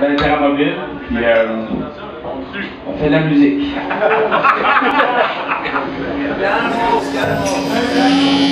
on a s'appelle Terra Mobile, puis euh, on fait de la musique.